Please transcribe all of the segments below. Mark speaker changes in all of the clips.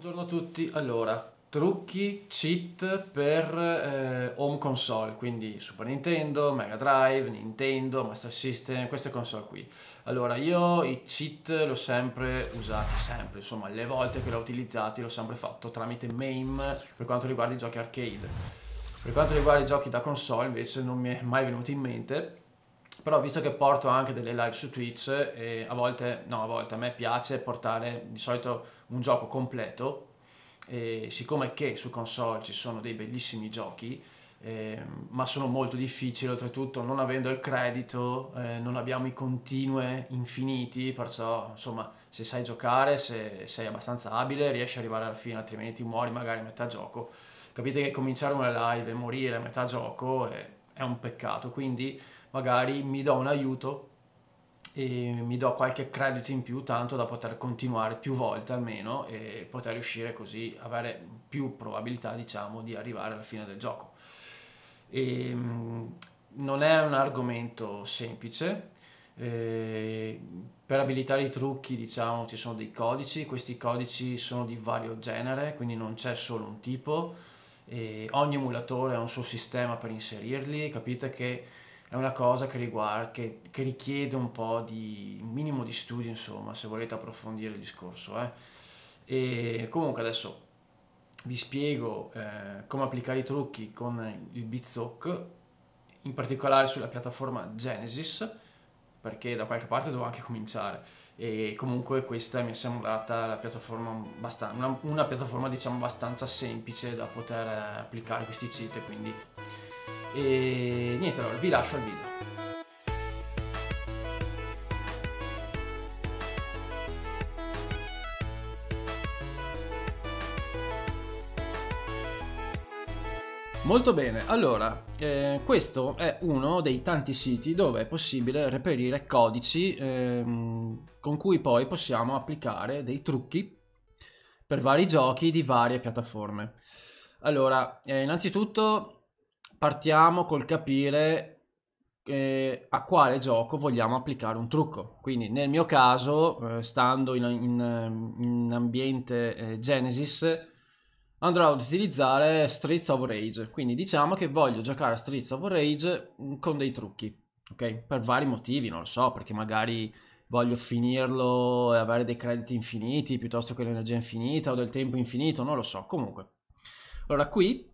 Speaker 1: Buongiorno a tutti, allora, trucchi, cheat per eh, home console, quindi Super Nintendo, Mega Drive, Nintendo, Master System, queste console qui. Allora, io i cheat l'ho sempre usati, sempre, insomma, le volte che l'ho utilizzati l'ho sempre fatto tramite MAME per quanto riguarda i giochi arcade. Per quanto riguarda i giochi da console invece non mi è mai venuto in mente, però visto che porto anche delle live su Twitch e a volte, no a volte a me piace portare di solito un gioco completo e siccome che su console ci sono dei bellissimi giochi eh, ma sono molto difficili oltretutto non avendo il credito eh, non abbiamo i continue infiniti perciò insomma se sai giocare se sei abbastanza abile riesci ad arrivare alla fine altrimenti muori magari a metà gioco. Capite che cominciare una live e morire a metà gioco è, è un peccato quindi magari mi do un aiuto e mi do qualche credito in più tanto da poter continuare più volte almeno e poter riuscire così avere più probabilità diciamo di arrivare alla fine del gioco. E, ehm, non è un argomento semplice eh, per abilitare i trucchi diciamo ci sono dei codici questi codici sono di vario genere quindi non c'è solo un tipo e ogni emulatore ha un suo sistema per inserirli capite che è una cosa che, riguarda, che, che richiede un po' di minimo di studio, insomma, se volete approfondire il discorso. Eh. E comunque adesso vi spiego eh, come applicare i trucchi con il Bitsock, in particolare sulla piattaforma Genesis, perché da qualche parte devo anche cominciare. E comunque questa mi è sembrata piattaforma una, una piattaforma diciamo abbastanza semplice da poter applicare questi cheat, quindi e niente, allora vi lascio al video. Molto bene, allora, eh, questo è uno dei tanti siti dove è possibile reperire codici ehm, con cui poi possiamo applicare dei trucchi per vari giochi di varie piattaforme. Allora, eh, innanzitutto partiamo col capire eh, a quale gioco vogliamo applicare un trucco. Quindi nel mio caso, eh, stando in, in, in ambiente eh, Genesis, andrò ad utilizzare Streets of Rage. Quindi diciamo che voglio giocare a Streets of Rage mm, con dei trucchi, ok? Per vari motivi, non lo so, perché magari voglio finirlo e avere dei crediti infiniti piuttosto che l'energia infinita o del tempo infinito, non lo so. Comunque, allora qui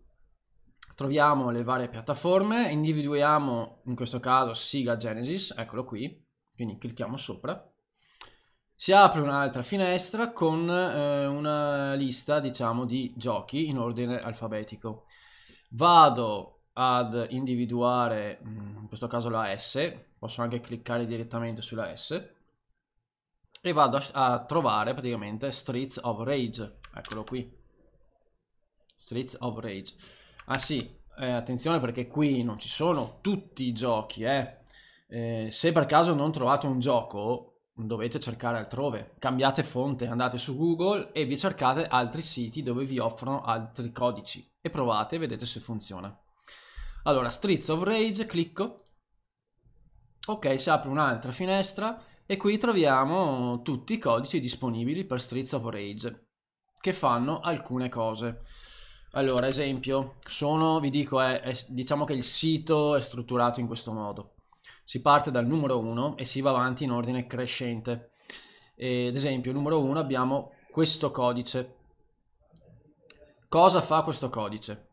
Speaker 1: troviamo le varie piattaforme, individuiamo in questo caso Siga Genesis, eccolo qui, quindi clicchiamo sopra. Si apre un'altra finestra con eh, una lista, diciamo, di giochi in ordine alfabetico. Vado ad individuare, mm, in questo caso la S, posso anche cliccare direttamente sulla S, e vado a, a trovare praticamente Streets of Rage, eccolo qui. Streets of Rage Ah sì, eh, attenzione perché qui non ci sono tutti i giochi, eh. Eh, se per caso non trovate un gioco, dovete cercare altrove. Cambiate fonte, andate su Google e vi cercate altri siti dove vi offrono altri codici e provate e vedete se funziona. Allora, Streets of Rage, clicco. Ok, si apre un'altra finestra e qui troviamo tutti i codici disponibili per Streets of Rage che fanno alcune cose. Allora, esempio, sono, vi dico, è, è, diciamo che il sito è strutturato in questo modo. Si parte dal numero 1 e si va avanti in ordine crescente. E, ad esempio, numero 1 abbiamo questo codice. Cosa fa questo codice?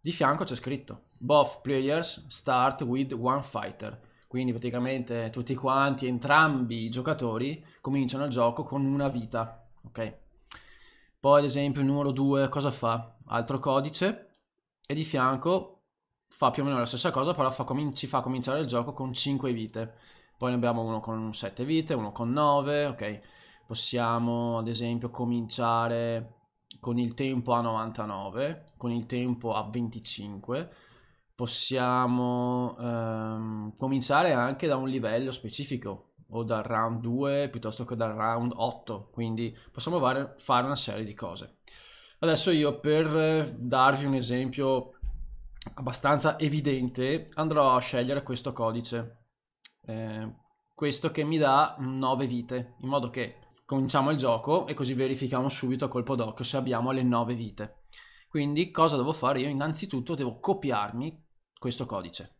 Speaker 1: Di fianco c'è scritto Both players start with one fighter. Quindi praticamente tutti quanti, entrambi i giocatori cominciano il gioco con una vita. Ok? Poi ad esempio il numero 2 cosa fa? Altro codice e di fianco fa più o meno la stessa cosa, però fa ci fa cominciare il gioco con 5 vite. Poi ne abbiamo uno con 7 vite, uno con 9, ok? Possiamo ad esempio cominciare con il tempo a 99, con il tempo a 25. Possiamo ehm, cominciare anche da un livello specifico, o dal round 2 piuttosto che dal round 8 quindi possiamo fare una serie di cose adesso io per darvi un esempio abbastanza evidente andrò a scegliere questo codice eh, questo che mi dà 9 vite in modo che cominciamo il gioco e così verifichiamo subito a colpo d'occhio se abbiamo le 9 vite. Quindi cosa devo fare? Io innanzitutto devo copiarmi questo codice.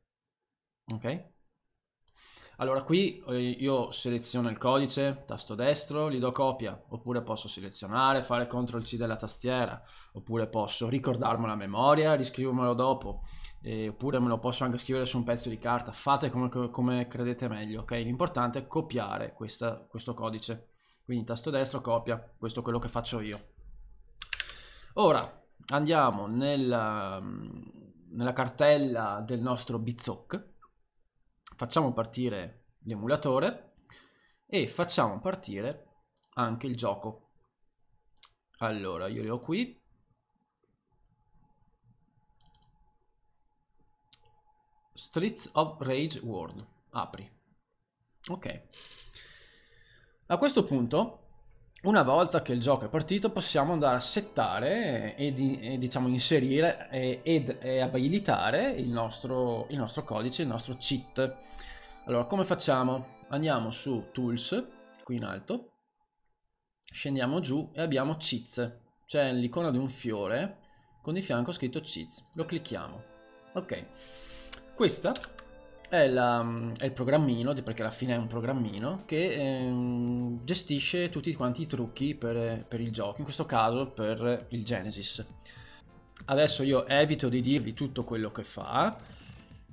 Speaker 1: Ok? Allora qui eh, io seleziono il codice, tasto destro, gli do copia, oppure posso selezionare, fare CTRL C della tastiera, oppure posso ricordarmelo a memoria, riscrivermelo dopo, eh, oppure me lo posso anche scrivere su un pezzo di carta, fate come, come credete meglio, ok? L'importante è copiare questa, questo codice, quindi tasto destro, copia, questo è quello che faccio io. Ora andiamo nella, nella cartella del nostro Bizzoc facciamo partire l'emulatore e facciamo partire anche il gioco. Allora, io li ho qui. Streets of Rage World. Apri. Ok. A questo punto, una volta che il gioco è partito, possiamo andare a settare e, e, e diciamo inserire ed e abilitare il nostro, il nostro codice, il nostro cheat allora, come facciamo? Andiamo su Tools, qui in alto, scendiamo giù e abbiamo Cheats, cioè l'icona di un fiore con di fianco scritto Cheats. Lo clicchiamo. Ok, questa è, la, è, il programmino, perché alla fine è un programmino, che eh, gestisce tutti quanti i trucchi per, per il gioco, in questo caso per il Genesis. Adesso io evito di dirvi tutto quello che fa,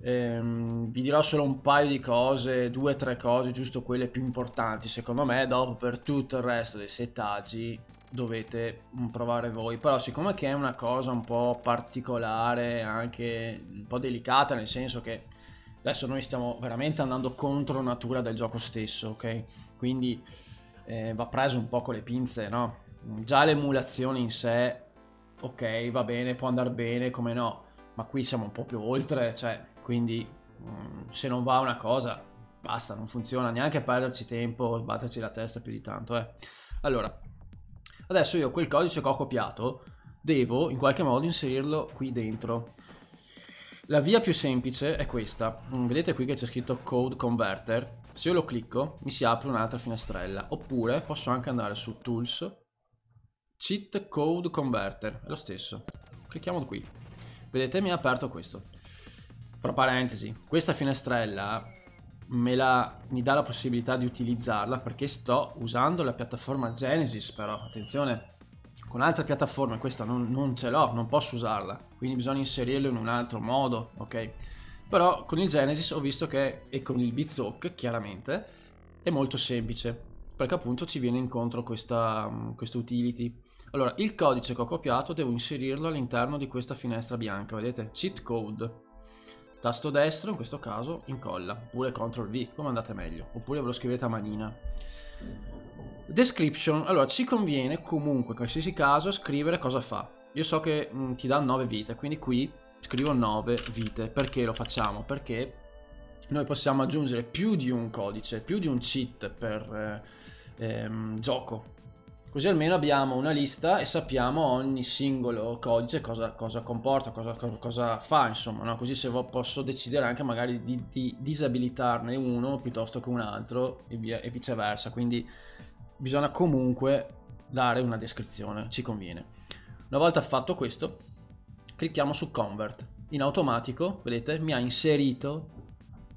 Speaker 1: Ehm, vi dirò solo un paio di cose, due o tre cose, giusto quelle più importanti. Secondo me, dopo per tutto il resto dei settaggi dovete provare voi. Però, siccome che è una cosa un po' particolare, anche un po' delicata, nel senso che adesso noi stiamo veramente andando contro natura del gioco stesso, ok? Quindi eh, va preso un po' con le pinze, no? Già l'emulazione in sé, ok, va bene, può andare bene, come no? Ma qui siamo un po' più oltre, cioè quindi mm, se non va una cosa basta, non funziona neanche perderci tempo, sbatterci la testa più di tanto. Eh. Allora, adesso io quel codice che ho copiato devo in qualche modo inserirlo qui dentro. La via più semplice è questa, mm, vedete qui che c'è scritto Code Converter, se io lo clicco mi si apre un'altra finestrella, oppure posso anche andare su Tools, Cheat Code Converter, è lo stesso, clicchiamo qui, vedete mi ha aperto questo. Tra parentesi, questa finestrella la, mi dà la possibilità di utilizzarla perché sto usando la piattaforma Genesis però, attenzione, con altre piattaforme questa non, non ce l'ho, non posso usarla, quindi bisogna inserirlo in un altro modo, ok? Però con il Genesis ho visto che, e con il Bizok chiaramente, è molto semplice, perché appunto ci viene incontro questa, questa utility. Allora, il codice che ho copiato devo inserirlo all'interno di questa finestra bianca, vedete? Cheat code tasto destro in questo caso incolla oppure CTRL V come andate meglio oppure ve lo scrivete a manina description. Allora ci conviene comunque in qualsiasi caso scrivere cosa fa. Io so che mh, mm, ti dà 9 vite quindi qui scrivo 9 vite. Perché lo facciamo? Perché noi possiamo aggiungere più di un codice più di un cheat per eh, ehm, gioco. Così almeno abbiamo una lista e sappiamo ogni singolo codice cosa, cosa comporta, cosa, cosa, fa, insomma, no? così se posso decidere anche magari di, di, disabilitarne uno piuttosto che un altro e, via, e viceversa. Quindi bisogna comunque dare una descrizione, ci conviene. Una volta fatto questo, clicchiamo su Convert. In automatico, vedete, mi ha inserito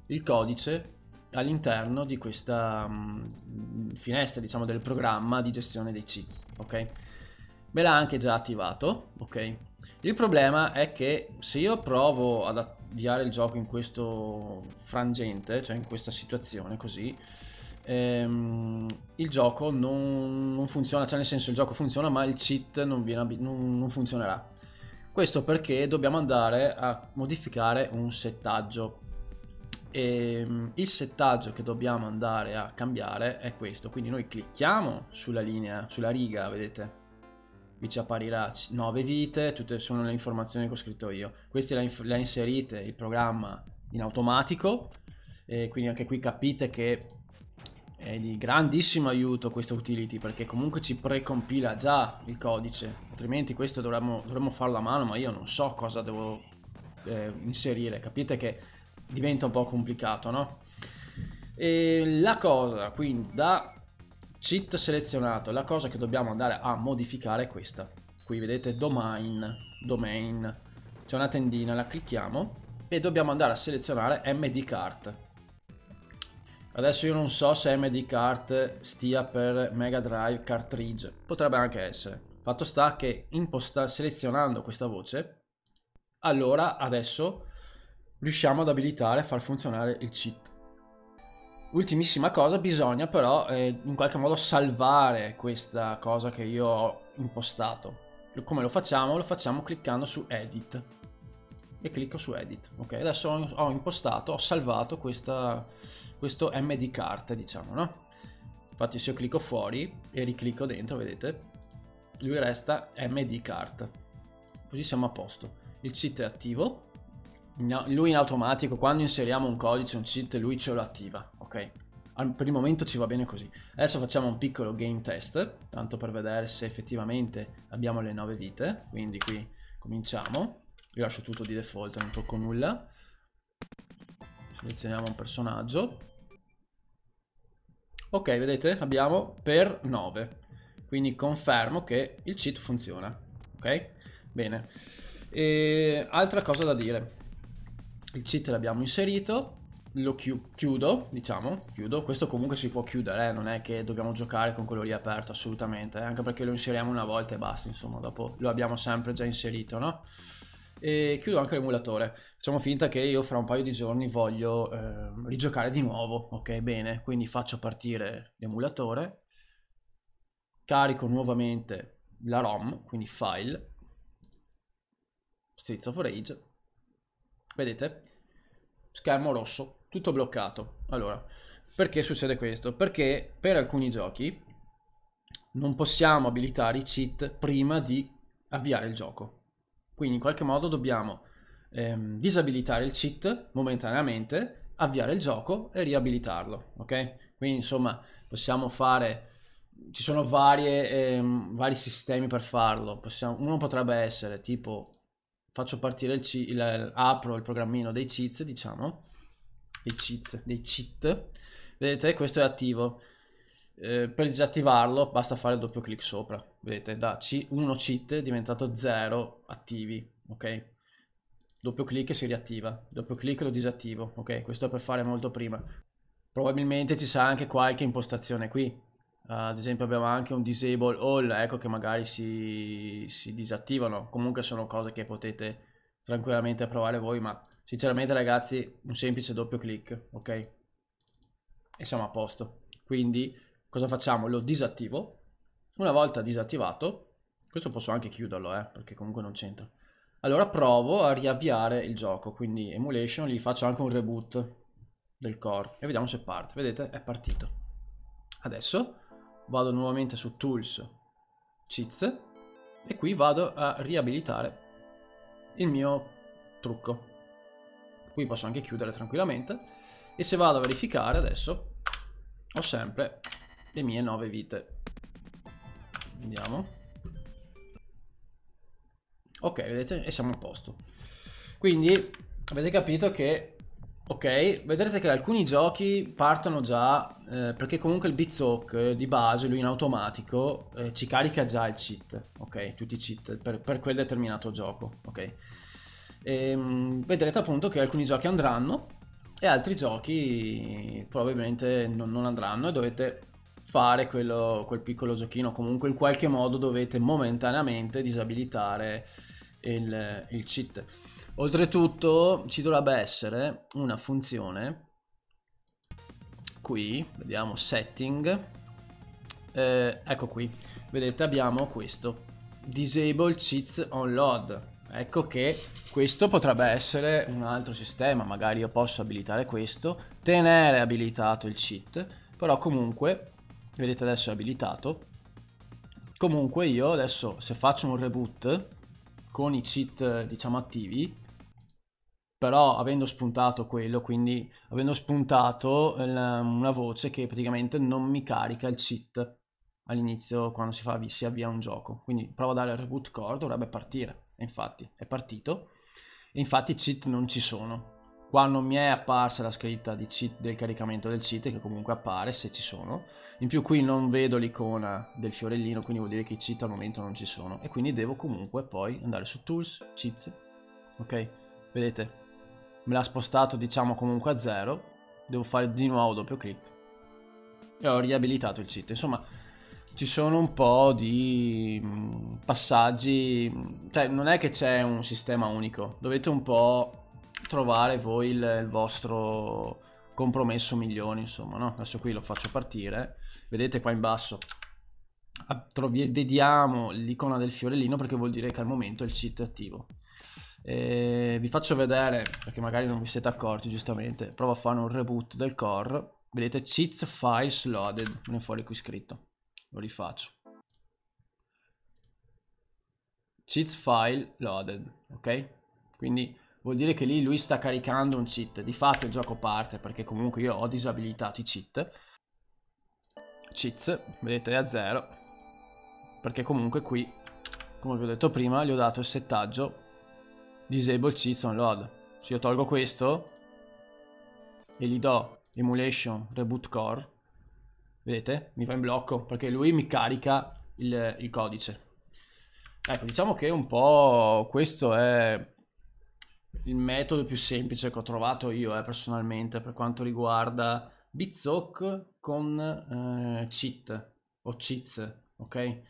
Speaker 1: il codice all'interno di questa um, finestra diciamo del programma di gestione dei cheats ok me l'ha anche già attivato ok il problema è che se io provo ad avviare il gioco in questo frangente cioè in questa situazione così ehm, il gioco non, non, funziona cioè nel senso il gioco funziona ma il cheat non, viene, non, non funzionerà. Questo perché dobbiamo andare a modificare un settaggio. E ehm, il settaggio che dobbiamo andare a cambiare è questo. Quindi noi clicchiamo sulla linea sulla riga vedete? Qui ci apparirà 9 vite tutte sono le informazioni che ho scritto io. Queste le inserite il programma in automatico. E quindi anche qui capite che è di grandissimo aiuto questa utility perché comunque ci precompila già il codice altrimenti questo dovremmo, dovremmo farlo a mano ma io non so cosa devo eh, inserire capite che diventa un po' complicato, no? E la cosa, quindi, da cheat selezionato, la cosa che dobbiamo andare a modificare è questa. Qui vedete domain, domain, c'è una tendina, la clicchiamo e dobbiamo andare a selezionare MD cart. Adesso io non so se MD cart stia per Mega Drive Cartridge, potrebbe anche essere. Fatto sta che imposta selezionando questa voce, allora adesso riusciamo ad abilitare e far funzionare il cheat. Ultimissima cosa, bisogna però eh, in qualche modo salvare questa cosa che io ho impostato. Come lo facciamo? Lo facciamo cliccando su Edit. E clicco su Edit. Ok, adesso ho, ho impostato, ho salvato questa, questo MD cart, diciamo, no? Infatti se io clicco fuori e riclicco dentro, vedete, lui resta MD cart. Così siamo a posto. Il cheat è attivo, lui in automatico quando inseriamo un codice, un cheat, lui ce lo attiva, ok? Per il momento ci va bene così. Adesso facciamo un piccolo game test, tanto per vedere se effettivamente abbiamo le 9 vite, quindi qui cominciamo. Io lascio tutto di default, non tocco nulla. Selezioniamo un personaggio. Ok, vedete? Abbiamo per 9. Quindi confermo che il cheat funziona. Ok? Bene. E altra cosa da dire il cheat l'abbiamo inserito lo chiudo diciamo chiudo questo comunque si può chiudere eh? non è che dobbiamo giocare con quello lì aperto assolutamente eh? anche perché lo inseriamo una volta e basta insomma dopo lo abbiamo sempre già inserito no e chiudo anche l'emulatore facciamo finta che io fra un paio di giorni voglio eh, rigiocare di nuovo ok bene quindi faccio partire l'emulatore carico nuovamente la rom quindi file Streets of Rage Vedete? Schermo rosso, tutto bloccato. Allora, perché succede questo? Perché per alcuni giochi non possiamo abilitare i cheat prima di avviare il gioco. Quindi in qualche modo dobbiamo ehm, disabilitare il cheat momentaneamente, avviare il gioco e riabilitarlo, ok? Quindi insomma possiamo fare, ci sono varie, ehm, vari sistemi per farlo, possiamo, uno potrebbe essere tipo faccio partire il, il, apro il programmino dei cheats diciamo dei cheats dei cheat. Vedete questo è attivo eh, per disattivarlo basta fare il doppio clic sopra. Vedete da C 1 cheat è diventato 0 attivi ok? Doppio clic e si riattiva. Doppio clic lo disattivo ok? Questo è per fare molto prima. Probabilmente ci sarà anche qualche impostazione qui. Ad esempio abbiamo anche un disable all, ecco che magari si, si disattivano, comunque sono cose che potete tranquillamente provare voi, ma sinceramente ragazzi un semplice doppio clic, ok? E siamo a posto. Quindi cosa facciamo? Lo disattivo. Una volta disattivato, questo posso anche chiuderlo, eh, perché comunque non c'entra. Allora provo a riavviare il gioco, quindi emulation, gli faccio anche un reboot del core e vediamo se parte. Vedete? È partito. Adesso vado nuovamente su Tools, Cheats e qui vado a riabilitare il mio trucco. Qui posso anche chiudere tranquillamente e se vado a verificare adesso ho sempre le mie 9 vite. Vediamo. Ok, vedete? E siamo a posto. Quindi avete capito che Ok, vedrete che alcuni giochi partono già, eh, perché comunque il Bitsoak di base, lui in automatico, eh, ci carica già il cheat, ok? Tutti i cheat per, per quel determinato gioco, ok? E, ehm, vedrete appunto che alcuni giochi andranno e altri giochi probabilmente non, non andranno e dovete fare quello, quel piccolo giochino, comunque in qualche modo dovete momentaneamente disabilitare il, il cheat. Oltretutto ci dovrebbe essere una funzione qui, vediamo setting, eh, ecco qui, vedete abbiamo questo, disable cheats on load. Ecco che questo potrebbe essere un altro sistema, magari io posso abilitare questo, tenere abilitato il cheat, però comunque, vedete adesso è abilitato, comunque io adesso se faccio un reboot con i cheat diciamo attivi, però avendo spuntato quello, quindi avendo spuntato una voce che praticamente non mi carica il cheat all'inizio quando si, fa, si avvia un gioco. Quindi provo a dare il reboot core, dovrebbe partire. E infatti è partito. E infatti i cheat non ci sono. Qua non mi è apparsa la scritta cheat, del caricamento del cheat, che comunque appare se ci sono. In più qui non vedo l'icona del fiorellino, quindi vuol dire che i cheat al momento non ci sono. E quindi devo comunque poi andare su Tools, Cheats, ok? Vedete? Me l'ha spostato diciamo comunque a zero. Devo fare di nuovo doppio clic. E ho riabilitato il cheat. Insomma, ci sono un po' di mm, passaggi. Cioè, non è che c'è un sistema unico. Dovete un po' trovare voi il, il vostro compromesso milioni, insomma, no? Adesso qui lo faccio partire. Vedete qua in basso. Vediamo l'icona del fiorellino perché vuol dire che al momento il cheat è attivo. E vi faccio vedere perché magari non vi siete accorti giustamente. Provo a fare un reboot del core. Vedete cheats files loaded. Viene fuori qui scritto. Lo rifaccio. Cheats file loaded ok? Quindi vuol dire che lì lui sta caricando un cheat. Di fatto il gioco parte perché comunque io ho disabilitato i cheat. Cheats, vedete è a 0 perché comunque qui come vi ho detto prima gli ho dato il settaggio. Disable cheats on load. Se io tolgo questo e gli do emulation reboot core vedete mi va in blocco perché lui mi carica il, il codice. Ecco diciamo che un po' questo è il metodo più semplice che ho trovato io eh, personalmente per quanto riguarda Bitsock con eh, cheat o cheats, ok?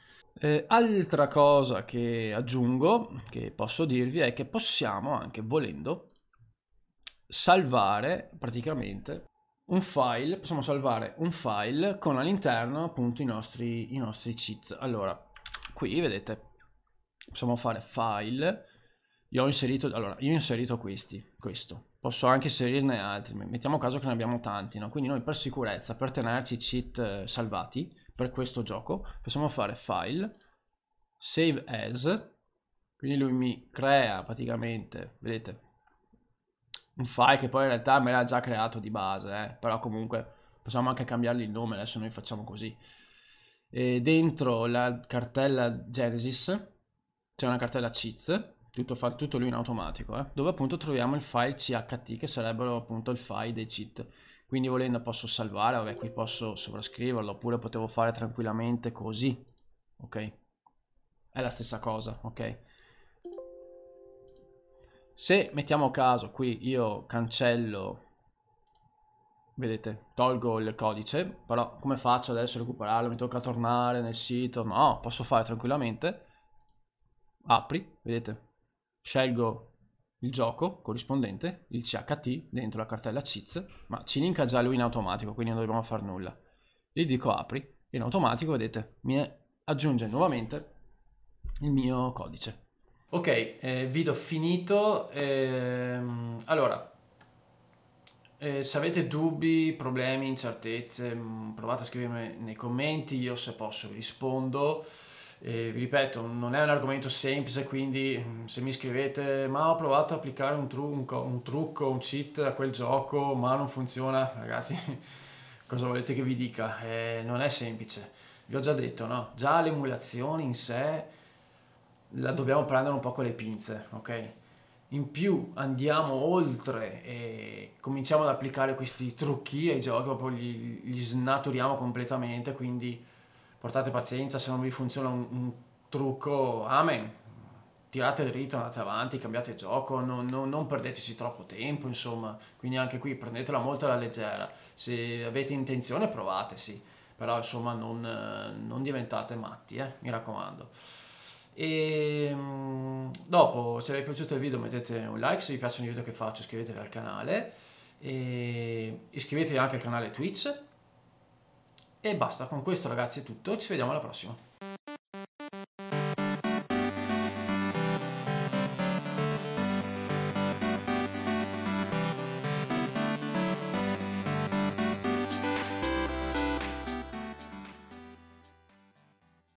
Speaker 1: Eh, altra cosa che aggiungo, che posso dirvi, è che possiamo anche, volendo, salvare praticamente un file, possiamo salvare un file con all'interno appunto i nostri, i nostri cheats. Allora, qui vedete, possiamo fare file, io ho inserito, allora, io ho inserito questi, questo, Posso anche inserirne altri, mettiamo caso che ne abbiamo tanti, no? Quindi noi per sicurezza, per tenerci i cheat eh, salvati per questo gioco, possiamo fare file, save as, quindi lui mi crea praticamente, vedete, un file che poi in realtà me l'ha già creato di base, eh? però comunque possiamo anche cambiargli il nome, adesso noi facciamo così. E dentro la cartella Genesis c'è una cartella cheats tutto, fa tutto lui in automatico, eh? dove appunto troviamo il file CHT che sarebbero appunto il file dei cheat. Quindi volendo posso salvare, vabbè qui posso sovrascriverlo oppure potevo fare tranquillamente così, ok? È la stessa cosa, ok? Se mettiamo caso qui io cancello, vedete, tolgo il codice, però come faccio adesso a recuperarlo? Mi tocca tornare nel sito? No, posso fare tranquillamente, apri, vedete, scelgo il gioco corrispondente, il CHT, dentro la cartella cheats, ma ci linka già lui in automatico, quindi non dobbiamo fare nulla. Gli dico apri, e in automatico, vedete, mi aggiunge nuovamente il mio codice. Ok, eh, video finito. Ehm, allora, eh, se avete dubbi, problemi, incertezze, mm, provate a scrivermi nei commenti, io se posso vi rispondo. E vi ripeto, non è un argomento semplice, quindi mm, se mi scrivete ma ho provato a applicare un, tru un, un trucco, un cheat a quel gioco, ma non funziona, ragazzi, cosa volete che vi dica? Eh, non è semplice. Vi ho già detto, no? Già l'emulazione in sé la dobbiamo prendere un po' con le pinze, ok? In più andiamo oltre e cominciamo ad applicare questi trucchi ai giochi, proprio li, li snaturiamo completamente, quindi portate pazienza, se non vi funziona un, un trucco, amen, tirate dritto, andate avanti, cambiate gioco, non, non, non, perdeteci troppo tempo, insomma, quindi anche qui prendetela molto alla leggera, se avete intenzione provate, sì, però insomma non, non diventate matti, eh, mi raccomando. E mm, dopo, se vi è piaciuto il video mettete un like, se vi piacciono i video che faccio iscrivetevi al canale, e iscrivetevi anche al canale Twitch, e basta, con questo ragazzi è tutto, ci vediamo alla prossima.